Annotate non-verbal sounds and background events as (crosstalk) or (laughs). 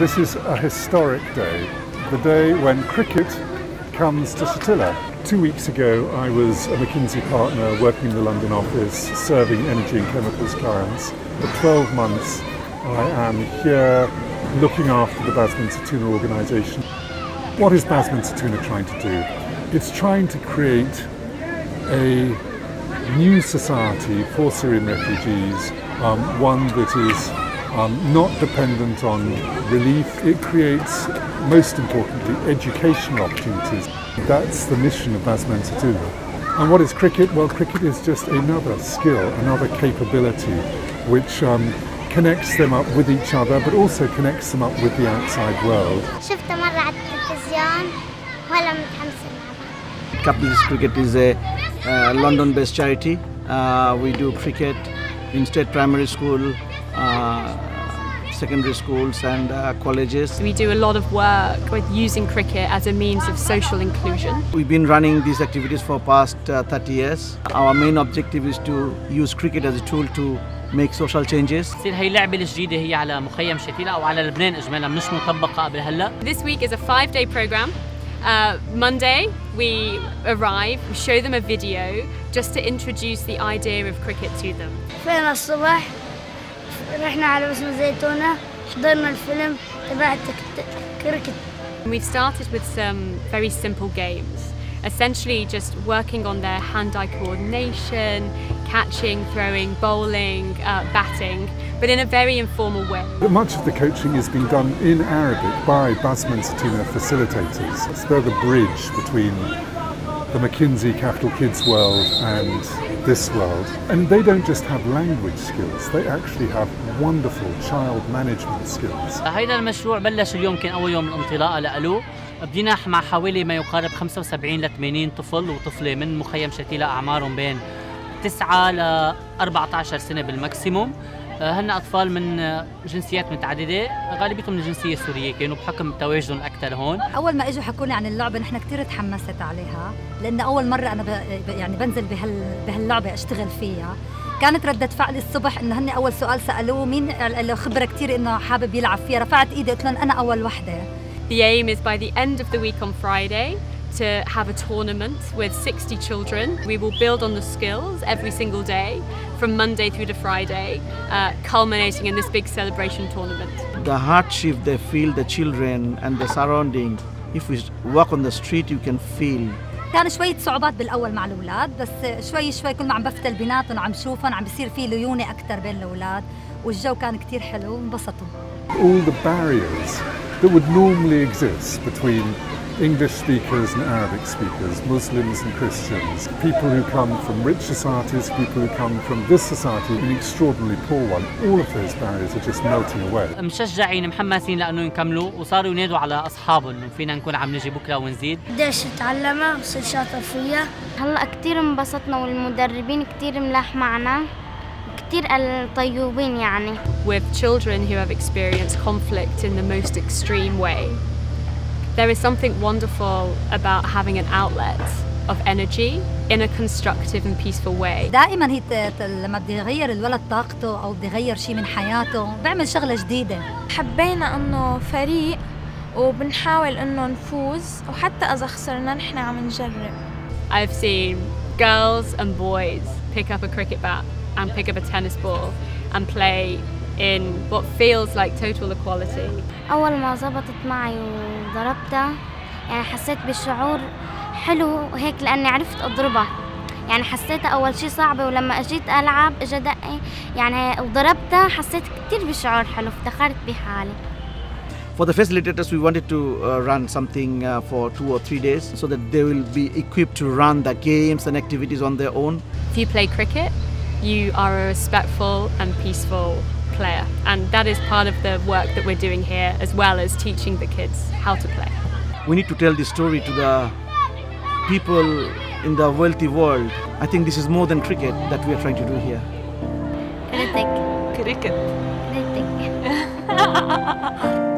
This is a historic day, the day when cricket comes to Shatilla. Two weeks ago, I was a McKinsey partner working in the London office, serving energy and chemicals clients. For 12 months, I am here looking after the Basmeh Zeitooneh organisation. What is Basmeh Zeitooneh trying to do? It's trying to create a new society for Syrian refugees, um, one that is um, not dependent on relief. It creates, most importantly, educational opportunities. That's the mission of Basman Satuna. And what is cricket? Well, cricket is just another skill, another capability which um, connects them up with each other, but also connects them up with the outside world. شفته مرة على التلفزيون ولا متحمسة Couples Cricket is a uh, London-based charity. Uh, we do cricket in state primary school, uh, secondary schools, and uh, colleges. We do a lot of work with using cricket as a means of social inclusion. We've been running these activities for past uh, 30 years. Our main objective is to use cricket as a tool to make social changes. تصير هي اللعبة الجديدة هي على مخيم شتيلة أو على لبنان إجمالا مش مطبقة قبل هلا This week is a five day program. Uh, Monday, we arrive, we show them a video just to introduce the idea of cricket to them. فينا الصبح رحنا على بسمة زيتونة حضرنا الفيلم We've started with some very simple games, essentially just working on their hand-eye coordination, catching, throwing, bowling, uh, batting, but in a very informal way. Much of the coaching has been done in Arabic by Basmeh Zeitooneh facilitators. It's the bridge between the McKinsey Capital Kids world and this world. And they don't just have language skills, they actually have wonderful child management skills. هيدا المشروع بلش اليوم كان أول يوم الانطلاق لإله بدينا مع حوالي ما يقارب 75 ل 80 طفل وطفلة من مخيم شتيلة أعمارهم بين 9 ل 14 سنة بالماكسيموم آه، هن أطفال من آه، جنسيات متعددة. غالبيتهم من الجنسية السورية كانوا بحكم تواجدهم أكثر هون. أول ما إجوا حكوا لي عن اللعبة نحن كثير تحمست عليها لأن أول مرة أنا ب... يعني بنزل بهال... بهاللعبة أشتغل فيها. كانت ردة فعلي الصبح إنه هن أول سؤال سألوه مين اللي خبرة كثير إنه حابب يلعب فيها؟ رفعت إيدي قلت لهم أنا أول وحدة. The aim is by the end of the week on Friday. to have a tournament with 60 children. We will build on the skills every single day from Monday through to Friday, uh, culminating in this big celebration tournament. The hardship they feel, the children and the surrounding, if we walk on the street, you can feel كان شوية صعوبات بالأول مع الأولاد بس شوي شوي كل ما عم بفتل بيناتهم وعم شوفهم عم بصير في ليونة أكثر بين الأولاد والجو كان كتير حلو وانبسطوا All the barriers that would normally exist between English speakers and Arabic speakers, Muslims and Christians, people who come from rich societies, people who come from this society, an extraordinarily poor one, all of those barriers are just melting away. مشجعين محمسين لأنه يكملوا وصاروا ينادوا على أصحابهم إنه فينا نكون عم نجي بكرة ونزيد قديش اتعلمها وصير شاطر فيها هلا كتير انبسطنا والمدربين كتير ملاح معنا كتير طيوبين يعني With children who have experienced conflict in the most extreme way, there is something wonderful about having an outlet of energy in a constructive and peaceful way. دائما هي ت- ت- لما بدي يغير الولد طاقته أو بدي يغير شيء من حياته بيعمل شغلة جديدة حبينا انه فريق وبنحاول انه نفوز وحتى اذا خسرنا نحن عم نجرب I've seen girls and boys pick up a cricket bat and pick up a tennis ball and play in what feels like total equality. أول ما زبطت معي وضربتها يعني حسيت بشعور حلو هيك لأني عرفت أضربها يعني حسيتها أول شي صعبة ولما أجيت ألعب إجا دقي يعني وضربتها حسيت كتير بشعور حلو افتخرت بحالي For the facilitators, we wanted to uh, run something uh, for two or three days so that they will be equipped to run the games and activities on their own. If you play cricket, you are a respectful and peaceful player. And that is part of the work that we're doing here, as well as teaching the kids how to play. We need to tell this story to the people in the wealthy world. I think this is more than cricket that we are trying to do here. Cricket. Cricket. Cricket. (laughs) (laughs)